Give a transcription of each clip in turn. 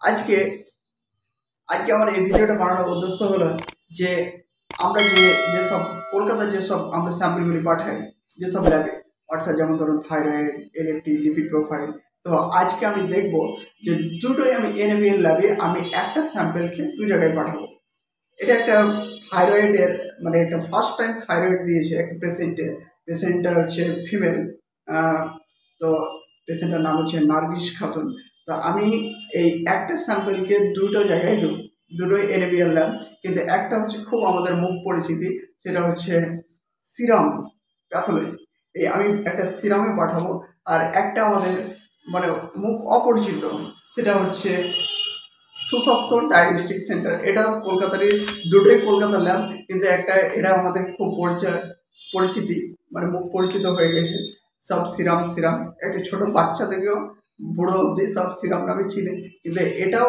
আজকে আজকে আমার এই ভিডিওটা বানানোর উদ্দেশ্য হলো যে আমরা যে যেসব কলকাতার যেসব আমরা স্যাম্পলগুলি পাঠাই যেসব ল্যাবে অর্থাৎ যেমন ধরুন থাইরয়েড এলএফটি লিপিড প্রোফাইল তো আজকে আমি দেখব যে দুটোই আমি এনএবিএল ল্যাবে আমি একটা স্যাম্পেলকে দু জায়গায় পাঠাবো। এটা একটা থাইরয়েডের মানে একটা ফার্স্ট টাইম থাইরয়েড দিয়েছে একটা পেশেন্টে পেশেন্টটা হচ্ছে ফিমেল তো পেশেন্টের নাম হচ্ছে নার্গিস খাতুন। তো আমি এই একটা স্যাম্পেলকে দুটো জায়গায় দেবো, দুটোই এনএবিএল ল্যাব কিন্তু একটা হচ্ছে খুব আমাদের মুখ পরিচিতি, সেটা হচ্ছে সিরাম প্যাথোলজি এই আমি একটা সিরামে পাঠাবো, আর একটা আমাদের মানে মুখ অপরিচিত, সেটা হচ্ছে সুস্বাস্থ্য ডায়াগনস্টিক সেন্টার এটা কলকাতারই, দুটোই কলকাতার ল্যাব কিন্তু একটা, এটা আমাদের খুব পরিচয়, পরিচিতি মানে মুখ পরিচিত হয়ে গেছে। সব সিরাম সিরাম। একটা ছোট বাচ্চা থেকেও বুড়ো অবধি সব সিরাম নামে চিনে। কিন্তু এটাও,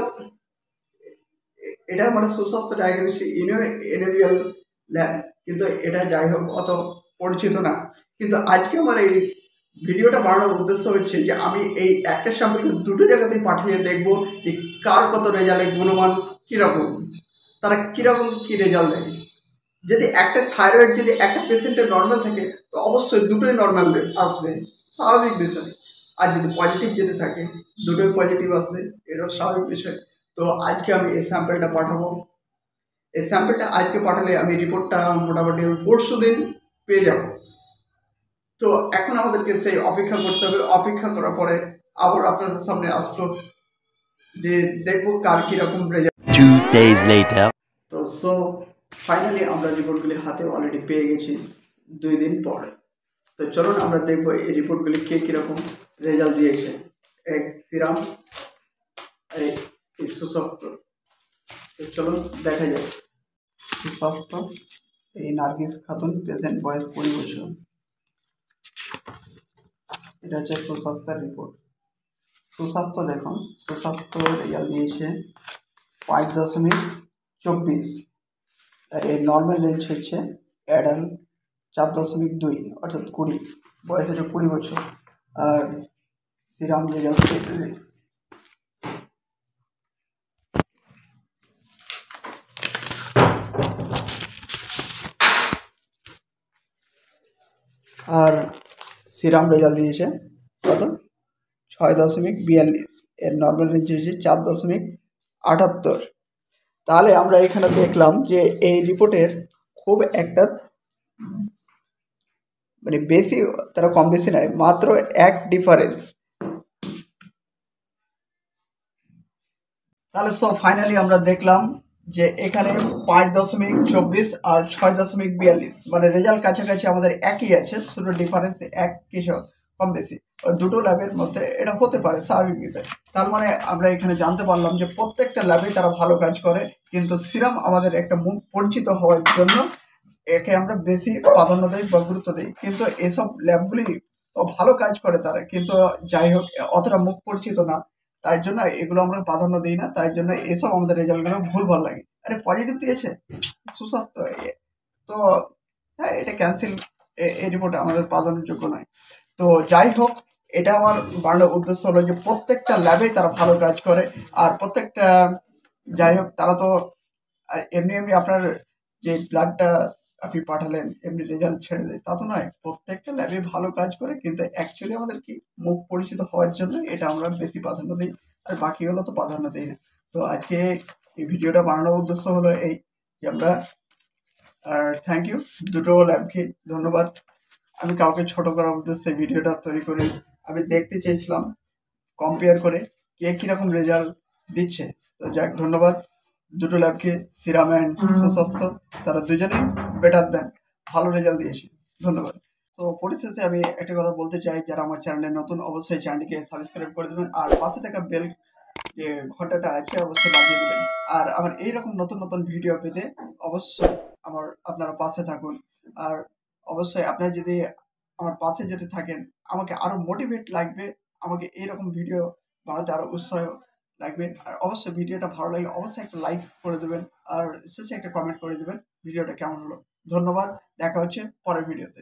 এটা মানে সুস্বাস্থ্য ডায়াগনস্টিক এনএবিএল ল্যাব কিন্তু এটা যাই হোক, অত পরিচিত না। কিন্তু আজকে আমার এই ভিডিওটা বানানোর উদ্দেশ্য হচ্ছে যে আমি এই একটা স্যাম্পলকে দুটো জায়গাতেই পাঠিয়ে দেখব যে কার কত রেজাল্টের গুণমান কীরকম, তারা কীরকম কী রেজাল্ট দেয়। যদি একটা থাইরয়েড যদি একটা পেশেন্টের নর্মাল থাকে, তো অবশ্যই দুটোই নর্মাল আসবে, স্বাভাবিক বিষয়। আর যদি পজিটিভ যদি থাকে, দুটোই পজিটিভ আসবে, এটাও স্বাভাবিক বিষয়। তো আজকে আমি এই স্যাম্পেলটা পাঠাবো। এই স্যাম্পেলটা আজকে পাঠালে আমি রিপোর্টটা মোটামুটি আমি পরশু দিন পেয়ে যাব। তো এখন আমাদেরকে সেই অপেক্ষা করতে হবে। অপেক্ষা করার পরে আবার আপনাদের সামনে আসলো যে দেখব কার কীরকম রেজাল্ট. তো সো ফাইনালি আমরা রিপোর্টগুলি হাতে অলরেডি পেয়ে গেছি দুই দিন পর। তো চলুন আমরা দেখব এই রিপোর্টগুলি কে কীরকম রেজাল্ট দিয়েছে। এক সিরাম এই সুস্বাস্থ্য তো চলুন দেখা যাক। সুস্বাস্থ্য এই নার্গিস খাতুন পেশেন্ট বয়স কুড়ি বছর। এটা হচ্ছে সুস্বাস্থ্যের রিপোর্ট সুস্বাস্থ্য দেখুন, সুস্বাস্থ্য রেজাল্ট দিয়েছে পাঁচ দশমিক চব্বিশ। আর এর নর্মাল রেঞ্জ হচ্ছে অ্যাডাল চার দশমিক দুই, অর্থাৎ কুড়ি। বয়স হচ্ছে কুড়ি বছর। আর সিরাম রেজাল্ট আর সিরাম রেজাল্ট দিয়েছে। কত ছয় দশমিক বিয়াল্লিশ। এর নর্মাল রেঞ্জ হচ্ছে চার দশমিক আটাত্তর। তাহলে আমরা এখানে দেখলাম যে এই রিপোর্টের খুব একটা মানে বেশি, তারা কম বেশি নয়, মাত্র এক ডিফারেন্স তাহলে সব ফাইনালি আমরা দেখলাম যে এখানে পাঁচ দশমিক চব্বিশ আর ছয় দশমিক বিয়াল্লিশ। মানে রেজাল্ট কাছাকাছি আমাদের একই আছে, শুধু ডিফারেন্স এক কিছু কম বেশি। দুটো ল্যাবের মধ্যে এটা হতে পারে স্বাভাবিক বিষয়। তার মানে আমরা এখানে জানতে পারলাম যে প্রত্যেকটা ল্যাবে তারা ভালো কাজ করে, কিন্তু সিরাম আমাদের একটা মুখ পরিচিত হওয়ার জন্য একে আমরা বেশি প্রাধান্য দিই বা গুরুত্ব দিই। কিন্তু এসব ল্যাবগুলি ভালো কাজ করে তারা, কিন্তু যাই হোক, অতটা মুখ পরিচিত না। তাই জন্য এগুলো আমরা প্রাধান্য দিই না, তাই জন্য এসব আমাদের রেজাল্টগুলো ভুল ভালো লাগে। আরে পজিটিভ দিয়েছে, সুস্বাস্থ্য তো হ্যাঁ এটা ক্যান্সেল এই রিপোর্ট আমাদের প্রাধান্যযোগ্য নয়। তো যাই হোক, এটা আমার বানানোর উদ্দেশ্য হলো যে প্রত্যেকটা ল্যাবেই তারা ভালো কাজ করে, আর প্রত্যেকটা, যাই হোক, তারা তো এমনি এমনি আপনার যে ব্লাডটা আপনি পাঠালেন এমনি রেজাল্ট ছেড়ে দেয়। তা তো নয় প্রত্যেকটা ল্যাবে ভালো কাজ করে কিন্তু অ্যাকচুয়ালি আমাদের কি মুখ পরিচিত হওয়ার জন্য এটা আমরা বেশি প্রাধান্য দিই আর বাকিগুলো তো প্রাধান্য দিই। না তো আজকে এই ভিডিওটা বানানোর উদ্দেশ্য হলো এই যে আমরা আর থ্যাংক ইউ দুটো ল্যাবকে ধন্যবাদ। আমি কাউকে ছোট করার উদ্দেশ্যে ভিডিওটা তৈরি করে আমি দেখতে চেয়েছিলাম কম্পেয়ার করে কে কীরকম রেজাল্ট দিচ্ছে। তো যাক ধন্যবাদ। দুটো ল্যাবকে সিরাম অ্যান্ড সুস্বাস্থ্য তারা দুজনেই বেটার দেন ভালো রেজাল্ট দিয়েছি। ধন্যবাদ। তো পরিশেষে আমি একটা কথা বলতে চাই, যারা আমার চ্যানেলে নতুন, অবশ্যই চ্যানেলটিকে সাবস্ক্রাইব করে দেবেন, আর পাশে থাকা বেল যে ঘন্টাটা আছে, অবশ্যই বাজিয়ে দেবেন। আর আমার এইরকম নতুন নতুন ভিডিও পেতে অবশ্যই আমার, আপনারা পাশে থাকুন। আর অবশ্যই আপনার যদি আমার পাশে যদি থাকেন, আমাকে আরও মোটিভেট লাগবে, আমাকে এইরকম ভিডিও বানাতে আরও উৎসাহ রাখবেন আর অবশ্যই ভিডিওটা ভালো লাগলে অবশ্যই একটা লাইক করে দেবেন আর শেষে একটা কমেন্ট করে দেবেন ভিডিওটা কেমন হলো। ধন্যবাদ, দেখা হচ্ছে পরের ভিডিওতে।